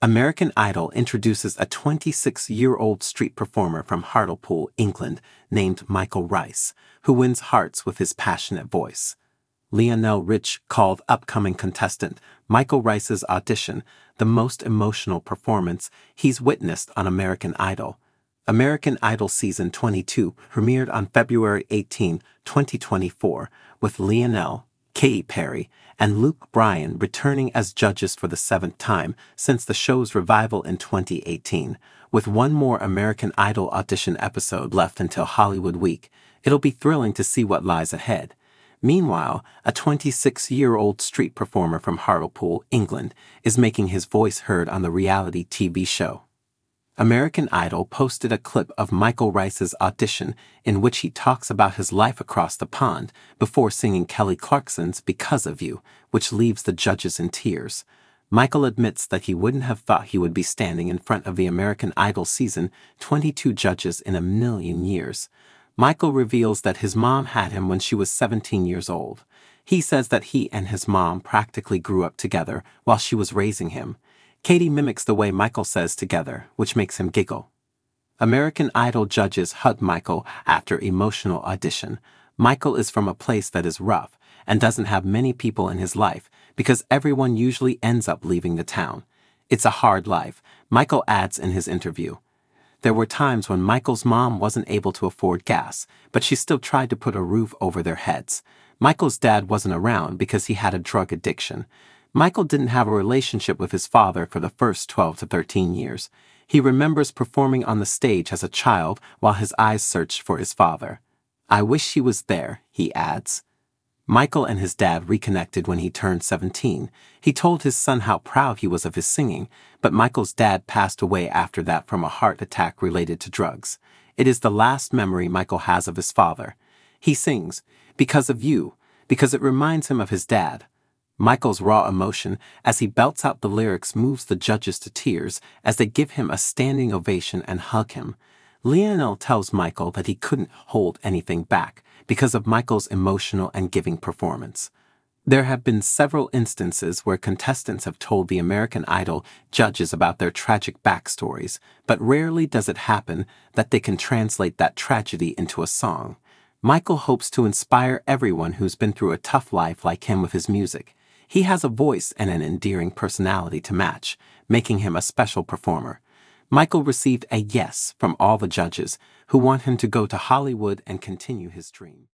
American Idol introduces a 26-year-old street performer from Hartlepool, England, named Michael Rice, who wins hearts with his passionate voice. Lionel Richie called upcoming contestant Michael Rice's audition the most emotional performance he's witnessed on American Idol. American Idol Season 22 premiered on February 18, 2024, with Lionel, Katy Perry, and Luke Bryan returning as judges for the seventh time since the show's revival in 2018. With one more American Idol audition episode left until Hollywood Week, it'll be thrilling to see what lies ahead. Meanwhile, a 26-year-old street performer from Hartlepool, England, is making his voice heard on the reality TV show. American Idol posted a clip of Michael Rice's audition in which he talks about his life across the pond before singing Kelly Clarkson's Because of You, which leaves the judges in tears. Michael admits that he wouldn't have thought he would be standing in front of the American Idol season 22 judges in a million years. Michael reveals that his mom had him when she was 17 years old. He says that he and his mom practically grew up together while she was raising him. Katy mimics the way Michael says together, which makes him giggle. American Idol judges hug Michael after emotional audition. Michael is from a place that is rough and doesn't have many people in his life because everyone usually ends up leaving the town. It's a hard life, Michael adds in his interview. There were times when Michael's mom wasn't able to afford gas, but she still tried to put a roof over their heads. Michael's dad wasn't around because he had a drug addiction. Michael didn't have a relationship with his father for the first 12 to 13 years. He remembers performing on the stage as a child while his eyes searched for his father. I wish he was there, he adds. Michael and his dad reconnected when he turned 17. He told his son how proud he was of his singing, but Michael's dad passed away after that from a heart attack related to drugs. It is the last memory Michael has of his father. He sings, Because of You, because it reminds him of his dad. Michael's raw emotion as he belts out the lyrics moves the judges to tears as they give him a standing ovation and hug him. Lionel tells Michael that he couldn't hold anything back because of Michael's emotional and giving performance. There have been several instances where contestants have told the American Idol judges about their tragic backstories, but rarely does it happen that they can translate that tragedy into a song. Michael hopes to inspire everyone who's been through a tough life like him with his music. He has a voice and an endearing personality to match, making him a special performer. Michael received a yes from all the judges who want him to go to Hollywood and continue his dream.